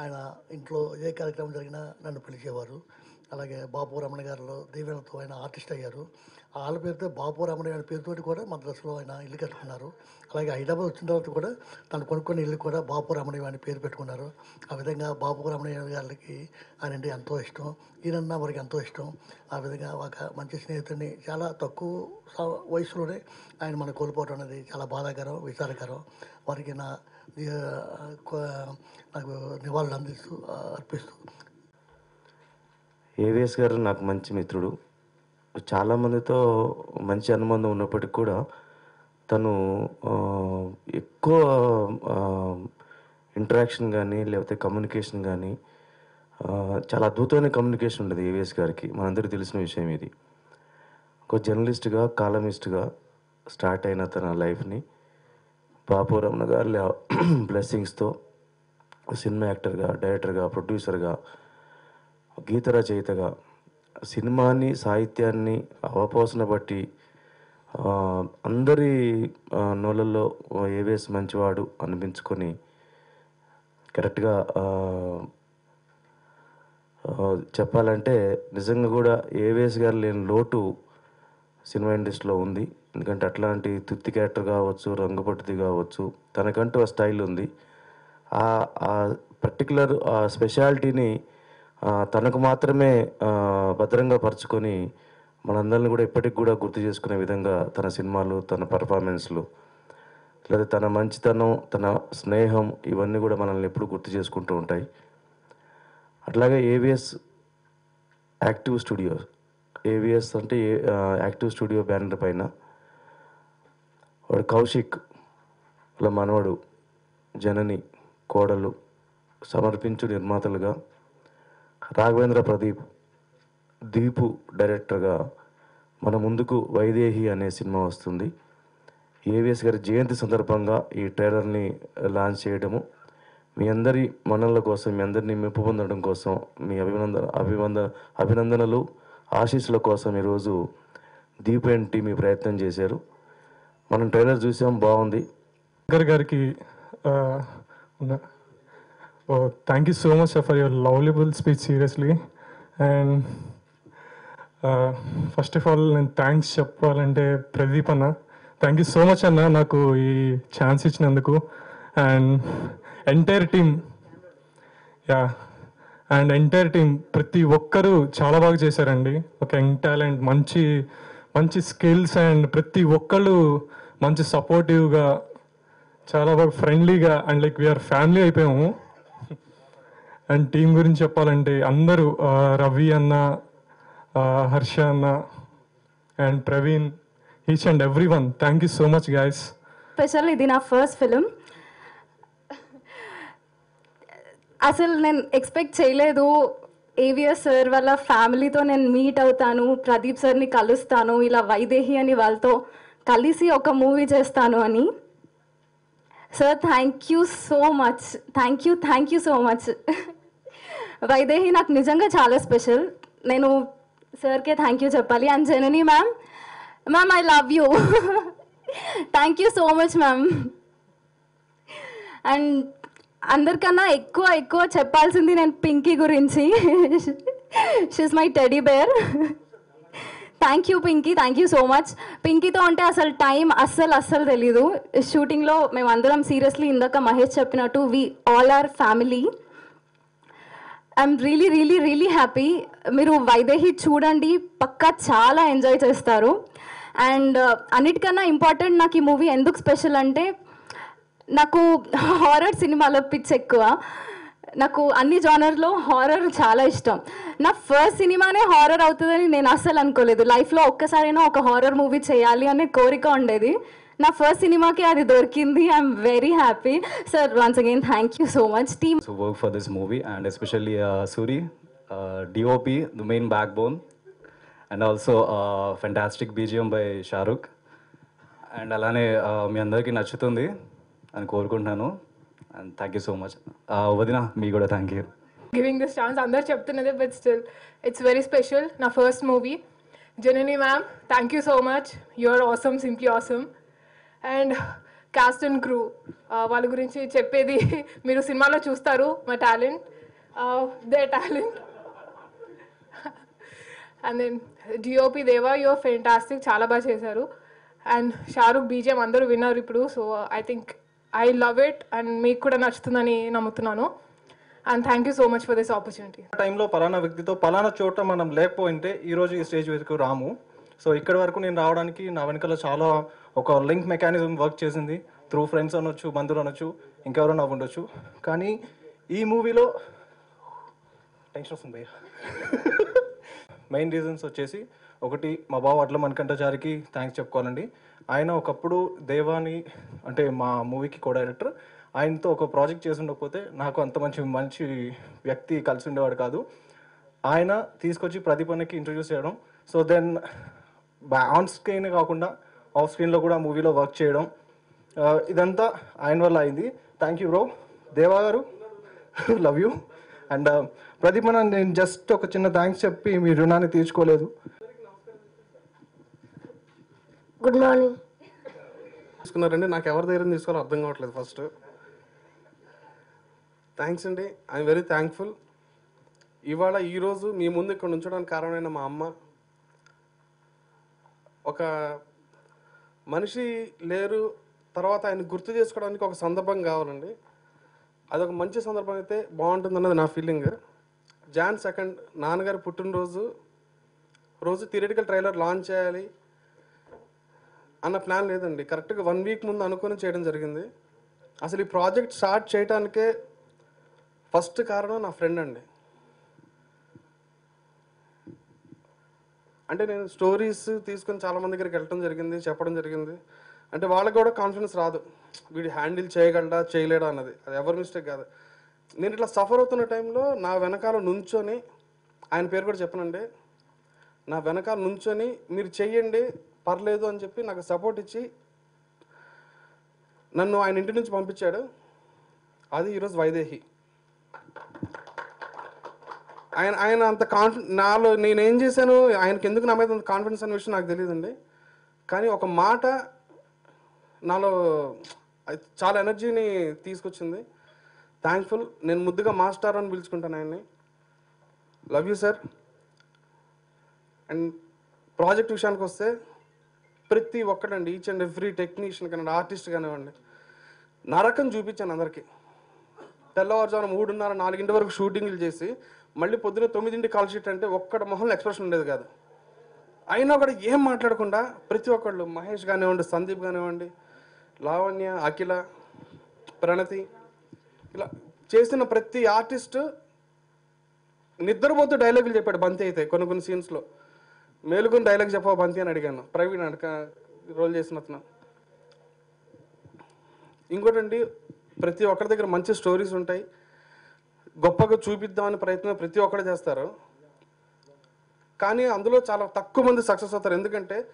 ఆయన ఇంట్లో ఏ కార్యక్రమం జరిగినా నన్ను పిలిచేవారు. అలాగే బాపు రమణ గారిలో దీవెనతో ఆయన ఆర్టిస్ట్ అయ్యారు. వాళ్ళ పేరుతో బాపు రమణ గారి పేరుతోటి కూడా మద్రాసులో ఆయన ఇల్లు కట్టుకున్నారు. అలాగే హైదరాబాద్ వచ్చిన తర్వాత కూడా తను కొనుక్కున్న ఇల్లు కూడా బాపు రమణ అని పేరు పెట్టుకున్నారు. ఆ విధంగా బాపు రమణ గారికి ఆయన అంటే ఎంతో ఇష్టం. ఈయనన్న వారికి ఎంతో ఇష్టం. ఆ విధంగా ఒక మంచి స్నేహితుడిని చాలా తక్కువ స- వయసులోనే ఆయన మనం కోల్పోవడం అనేది చాలా బాధాకరం విచారకరం. వారికి నా నాకు నివాళులు అందిస్తూ అర్పిస్తూ. ఏవిఎస్ గారు నాకు మంచి మిత్రుడు. చాలామందితో మంచి అనుబంధం ఉన్నప్పటికీ కూడా తను ఎక్కువ ఇంటరాక్షన్ కానీ లేకపోతే కమ్యూనికేషన్ కానీ చాలా అద్భుతమైన కమ్యూనికేషన్ ఉండేది ఏవిఎస్ గారికి. మనందరికీ తెలిసిన విషయం ఇది. ఒక జర్నలిస్ట్గా కాలమిస్ట్గా స్టార్ట్ అయిన తన లైఫ్ని బాపు గారి బ్లెస్సింగ్స్తో సినిమా యాక్టర్గా డైరెక్టర్గా ప్రొడ్యూసర్గా గీత రచయితగా సినిమాని సాహిత్యాన్ని అవపోసన బట్టి అందరి నోళ్ళల్లో ఏవేస్ మంచివాడు అనిపించుకొని కరెక్ట్గా చెప్పాలంటే నిజంగా కూడా ఏవిఎస్ గారు లేని లోటు సినిమా ఇండస్ట్రీలో ఉంది. ఎందుకంటే అట్లాంటి తృప్తి క్యారెక్టర్ కావచ్చు రంగుపట్టుది కావచ్చు తనకంటూ ఆ స్టైల్ ఉంది. ఆ ఆ పర్టికులర్ ఆ స్పెషాలిటీని తనకు మాత్రమే భద్రంగా పరుచుకొని మనందరిని కూడా ఇప్పటికి కూడా గుర్తు చేసుకునే విధంగా తన సినిమాలు తన పర్ఫార్మెన్స్లు లేదా తన మంచితనం తన స్నేహం ఇవన్నీ కూడా మనల్ని ఎప్పుడు గుర్తు చేసుకుంటూ ఉంటాయి. అట్లాగే ఏవిఎస్ యాక్టివ్ స్టూడియోస్ ఏవిఎస్ అంటే ఏ- యాక్టివ్ స్టూడియో బ్యానర్ పైన వాడు కౌశిక్ వాళ్ళ మనవడు జనని కోడలు సమర్పించు నిర్మాతలుగా రాఘవేంద్ర ప్రదీప్ దీపు డైరెక్టర్గా మన ముందుకు వైదేహి అనే సినిమా వస్తుంది. ఏవిఎస్ గారి జయంతి సందర్భంగా ఈ ట్రైలర్ని లాంచ్ చేయడము మీ అందరి మనల కోసం మీ అందరినీ మెప్పు పొందడం కోసం మీ అభినందన అభివంద అభినందనలు ఆశీస్సుల కోసం ఈరోజు దీప్ అండ్ టీమ్ ఈ ప్రయత్నం చేశారు. మనం ట్రైలర్ చూసాం బాగుంది. శంకర్ గారికి thank you so much for your lovable speech seriously and first of all నేను థ్యాంక్స్ చెప్పాలంటే ప్రదీప్ అన్న థ్యాంక్ యూ సో మచ్ అన్న నాకు ఈ ఛాన్స్ ఇచ్చినందుకు. And entire team yeah and entire team ప్రతి ఒక్కరూ చాలా బాగా చేశారండి. ఒక యంగ్ టాలెంట్ మంచి మంచి స్కిల్స్ అండ్ ప్రతి ఒక్కళ్ళు మంచి సపోర్టివ్గా చాలా బాగా ఫ్రెండ్లీగా అండ్ లైక్ వీఆర్ ఫ్యామిలీ అయిపోయాము. అండ్ టీం గురించి చెప్పాలంటే అందరూ రవి అన్న హర్ష అన్న and Praveen each and every one thank you so much guys special ఇది నా ఫస్ట్ ఫిలిం. అసలు నేను ఎక్స్పెక్ట్ చేయలేదు. ఏవిఎస్ సార్ వాళ్ళ ఫ్యామిలీతో నేను మీట్ అవుతాను. ప్రదీప్ సార్ని కలుస్తాను. ఇలా వైదేహి అని వాళ్ళతో కలిసి ఒక మూవీ చేస్తాను అని. Sir thank you so much thank you thank you so much Vaidehi నాకు నిజంగా చాలా స్పెషల్ నేను సార్కే థ్యాంక్ యూ చెప్పాలి. And Janani ma'am ma'am I love you thank you so much ma'am and అందరికన్నా ఎక్కువ ఎక్కువ చెప్పాల్సింది నేను పింకీ గురించి. She's my teddy bear thank you Pinky thank you so much పింకీతో అంటే అసలు టైం అస్సలు అస్సలు తెలీదు. షూటింగ్లో మేము అందరం సీరియస్లీ ఇందాక మహేష్ చెప్పినట్టు we all are family I'm really really really happy మీరు వైదేహి చూడండి పక్కా చాలా ఎంజాయ్ చేస్తారు. అండ్ uh, అన్నిటికన్నా ఇంపార్టెంట్ నాకు ఈ మూవీ ఎందుకు స్పెషల్ అంటే నాకు హారర్ సినిమాలో పిచ్ ఎక్కువ నాకు అన్ని జానర్లో హారర్ చాలా ఇష్టం. నా ఫస్ట్ సినిమానే హారర్ అవుతుందని నేను అస్సలు అనుకోలేదు. లైఫ్లో ఒక్కసారైనా ఒక హారర్ మూవీ చేయాలి అనే కోరిక ఉండేది. నా ఫస్ట్ సినిమాకి అది దొరికింది. I'm very happy sir once again thank you so much team to for this movie and especially Suri DOP Suri, main DOP, bone and also fantastic also by Shahrukh and అలానే uh, మీ అందరికీ నచ్చుతుంది. అని కోరుకుంటున్నాను. And thank you so much వదిన మీ కూడా thank you giving this chance అందరు చెప్తున్నదే but still it's very special నా first movie Janani ma'am thank you so much you are awesome simply awesome and cast and crew వాళ్ళ గురించి చెప్పేది మీరు సినిమాలో చూస్తారు మా talent they talent and then DOP Deva your fantastic చాలా బాగా చేశారు. అండ్ షారుఖ్ బీజేం అందరూ విన్నారు ఇప్పుడు so I think I love it and మీకు కూడా నచ్చుతుందని నమ్ముతున్నాను. And thank you so much for this opportunity ఆ టైంలో పలానా వ్యక్తితో పలానా చోట మనం లేకపోయింటే ఈ రోజు ఈ స్టేజ్ వరకు రాము. సో ఇక్కడ వరకు నేను రావడానికి నా వెనకాల చాలా ఒక లింక్ మెకానిజం వర్క్ చేసింది. త్రూ ఫ్రెండ్స్ అనొచ్చు బంధువులు అనొచ్చు ఇంకెవరైనా ఉండొచ్చు. కానీ ఈ మూవీలో టెన్షన్ వస్తుంది భయ్య. మెయిన్ రీజన్స్ వచ్చేసి ఒకటి మా బావ అట్ల మణికంఠచారికి థ్యాంక్స్ చెప్పుకోవాలండి. ఆయన ఒకప్పుడు దేవాని అంటే మా మూవీకి కో డైరెక్టర్ ఆయనతో ఒక ప్రాజెక్ట్ చేసి ఉండకపోతే నాకు అంత మంచి మంచి వ్యక్తి కలిసి ఉండేవాడు కాదు. ఆయన తీసుకొచ్చి ప్రదీపన్నకి ఇంట్రడ్యూస్ చేయడం. సో దెన్ ఆన్ స్క్రీన్ కాకుండా ఆఫ్ స్క్రీన్లో కూడా మూవీలో వర్క్ చేయడం. ఇదంతా ఆయన వల్ల అయింది. థ్యాంక్ యూ బ్రో దేవా గారు లవ్ యూ అండ్ ప్రదీప్ అన్న నేను జస్ట్ ఒక చిన్న థ్యాంక్స్ చెప్పి మీ రుణాన్ని తీర్చుకోలేదు. గుడ్ మార్నింగ్ తీసుకున్నారండి. నాకు ఎవరి దగ్గర తీసుకోవాలో అర్థం కావట్లేదు ఫస్ట్. థ్యాంక్స్ అండి. ఐఎమ్ వెరీ థ్యాంక్ఫుల్ ఇవాళ ఈరోజు మీ ముందు ఇక్కడ ఉంచడానికి కారణమైన మా అమ్మ. ఒక మనిషి లేరు తర్వాత ఆయన గుర్తు చేసుకోవడానికి ఒక సందర్భం కావాలండి. అదొక మంచి సందర్భం అయితే బాగుంటుందన్నది నా ఫీలింగ్ జాన్ సెకండ్ నాన్నగారి పుట్టినరోజు. రోజు థియరిటికల్ ట్రైలర్ లాంచ్ చేయాలి. అన్న ప్లాన్ లేదండి. కరెక్ట్గా వన్ వీక్ ముందు అనుకుని చేయడం జరిగింది. అసలు ఈ ప్రాజెక్ట్ స్టార్ట్ చేయడానికే ఫస్ట్ కారణం నా ఫ్రెండ్ అండి. అంటే నేను స్టోరీస్ తీసుకొని చాలామంది దగ్గరికి వెళ్ళడం జరిగింది చెప్పడం జరిగింది. అంటే వాళ్ళకి కూడా కాన్ఫిడెన్స్ రాదు. వీడు హ్యాండిల్ చేయగలడా చేయలేడా అన్నది. అది ఎవరి మిస్టేక్ కాదు. నేను ఇట్లా సఫర్ అవుతున్న టైంలో నా వెనకాల నుంచొని ఆయన పేరు కూడా చెప్పనండి. నా వెనకాల నుంచొని మీరు చెయ్యండి పర్లేదు అని చెప్పి నాకు సపోర్ట్ ఇచ్చి నన్ను ఆయన ఇంటి నుంచి పంపించాడు. అది ఈరోజు వైదేహి. ఆయన ఆయన అంత కాన్ఫి నాలో నేనేం చేశాను ఆయనకి ఎందుకు నా మీద అంత కాన్ఫిడెన్స్ అనే విషయం నాకు తెలియదండి. కానీ ఒక మాట నాలో చాలా ఎనర్జీని తీసుకొచ్చింది. థ్యాంక్ఫుల్ నేను ముద్దుగా మాస్టర్ అని పిలుచుకుంటాను ఆయన్ని. Love you sir and project విషయానికి వస్తే ప్రతి ఒక్కటండి ఈచ్ అండ్ ఎవ్రీ టెక్నీషియన్ కానివ్వండి ఆర్టిస్ట్ కానివ్వండి. నరకం చూపించాను అందరికీ. తెల్లవారుజామున మూడున్నర నాలుగింటి వరకు షూటింగ్లు చేసి మళ్ళీ పొద్దున తొమ్మిదింటి కాల్ షీట్ అంటే ఒక్కడ మొహంలో ఎక్స్ప్రెషన్ ఉండేది కాదు. అయినా కూడా ఏం మాట్లాడకుండా ప్రతి ఒక్కళ్ళు మహేష్ కానివ్వండి సందీప్ కానివ్వండి లావణ్య అఖిల ప్రణతి ఇలా చేసిన ప్రతి ఆర్టిస్ట్ నిద్రపోతూ డైలాగులు చెప్పాడు బంతి అయితే కొన్ని కొన్ని సీన్స్లో మేలుగుని డైలాగ్ చెప్పవా బంతి అని అడిగాను. ప్రవీణ్ అడక రోల్ చేసిన అతను. ఇంకోటండి ప్రతి ఒక్కరి దగ్గర మంచి స్టోరీస్ ఉంటాయి. గొప్పగా చూపిద్దామని ప్రయత్నం ప్రతి ఒక్కరు చేస్తారు. కానీ అందులో చాలా తక్కువ మంది సక్సెస్ అవుతారు. ఎందుకంటే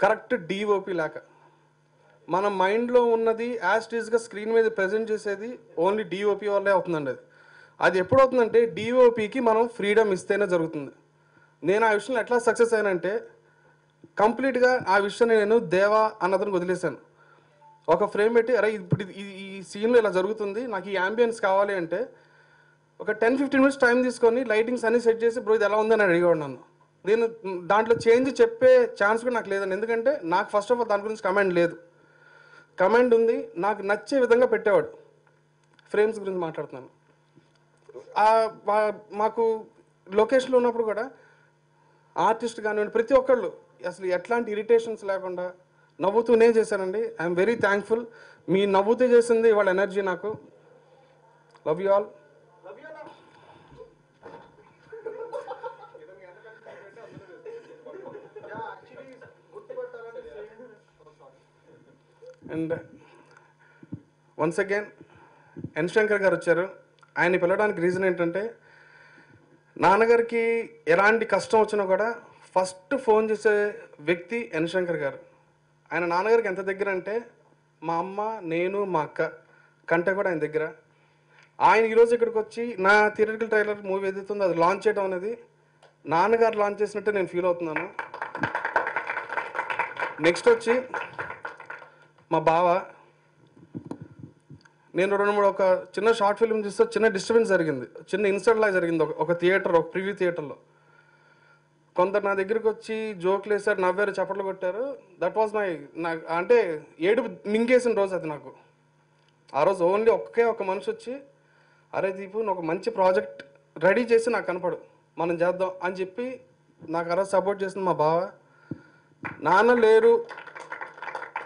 కరెక్ట్ డిఓపి లేక. మన మైండ్లో ఉన్నది యాస్టీజ్గా స్క్రీన్ మీద ప్రజెంట్ చేసేది ఓన్లీ డిఓపి వల్లే అవుతుందండి అది. అది ఎప్పుడు అవుతుందంటే డిఓపికి మనం ఫ్రీడమ్ ఇస్తేనే జరుగుతుంది. నేను ఆ విషయంలో ఎట్లా సక్సెస్ అయ్యానంటే కంప్లీట్గా ఆ విషయాన్ని నేను దేవా అన్నదని వదిలేశాను. ఒక ఫ్రేమ్ పెట్టి అరే ఇప్పుడు ఈ- సీన్లో ఇలా జరుగుతుంది నాకు ఈ అంబియన్స్ కావాలి అంటే ఒక టెన్ ఫిఫ్టీన్ మినిట్స్ టైం తీసుకొని లైటింగ్స్ అన్ని సెట్ చేసి బ్రో ఇది ఎలా ఉందని అడిగేవాడు నన్ను. నేను దాంట్లో చేంజ్ చెప్పే ఛాన్స్ కూడా నాకు లేదండి. ఎందుకంటే నాకు ఫస్ట్ ఆఫ్ ఆల్ దాని గురించి కమెంట్ లేదు. కమెంట్ ఉంది నాకు నచ్చే విధంగా పెట్టేవాడు. ఫ్రేమ్స్ గురించి మాట్లాడుతున్నాను. మాకు లొకేషన్లో ఉన్నప్పుడు కూడా ఆర్టిస్ట్ కానివ్వండి ప్రతి ఒక్కళ్ళు. అసలు ఎట్లాంటి ఇరిటేషన్స్ లేకుండా నవ్వుతూనే చేశారండి. I'm very thankful. మీ నవ్వుతూ చేసింది వాళ్ళ ఎనర్జీ నాకు. Love you all. And once again N Shankar గారు వచ్చారు. ఆయన్ని పిలవడానికి రీజన్ ఏంటంటే నాన్నగారికి ఎలాంటి కష్టం వచ్చినా కూడా ఫస్ట్ ఫోన్ చేసే వ్యక్తి ఎన్శంకర్ గారు. ఆయన నాన్నగారికి ఎంత దగ్గర అంటే మా అమ్మ నేను మా అక్క కంటే కూడా ఆయన దగ్గర. ఆయన ఈరోజు ఇక్కడికి వచ్చి నా థియేటర్కల్ ట్రైలర్ మూవీ ఏదైతుందో ఉందో అది లాంచ్ చేయడం అనేది నాన్నగారు లాంచ్ చేసినట్టే నేను ఫీల్ అవుతున్నాను. నెక్స్ట్ వచ్చి మా బావ. నేను రెండు మూడు ఒక చిన్న షార్ట్ ఫిల్మ్ చూస్తే చిన్న డిస్టర్బెన్స్ జరిగింది. చిన్న ఇన్సిడెంట్ లాగా జరిగింది. ఒక- థియేటర్ ఒక ప్రివ్యూ థియేటర్లో కొందరు నా దగ్గరికి వచ్చి జోక్లు వేసారు నవ్వారు చప్పట్లు కొట్టారు. దట్ వాజ్ మై నా అంటే ఏడు మింగేసిన రోజు అది నాకు. ఆ రోజు ఓన్లీ ఒకే ఒక మనిషి వచ్చి అరే దీపు నువ్వు ఒక మంచి ప్రాజెక్ట్ రెడీ చేసి నాకు కనపడు. మనం చేద్దాం అని చెప్పి నాకు ఆ రోజు సపోర్ట్ చేసింది మా బావ. నాన్న లేరు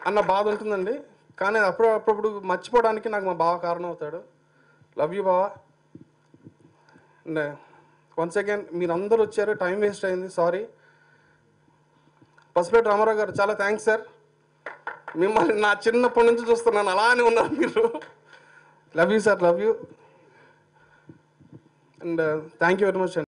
అన్న బాధ ఉంటుందండి. కానీ అప్పుడు అప్పుడప్పుడు మర్చిపోవడానికి నాకు మా బావ కారణం అవుతాడు. లవ్ యూ బావా. వన్స్ అగైన్ మీరందరూ వచ్చారు టైం వేస్ట్ అయింది సారీ పసుపేట రామారావు గారు చాలా థ్యాంక్స్ సార్ మిమ్మల్ని నా చిన్నప్పటి నుంచి చూస్తున్నాను అలానే ఉన్నారు మీరు. Love you sir love you and thank you very much అండి.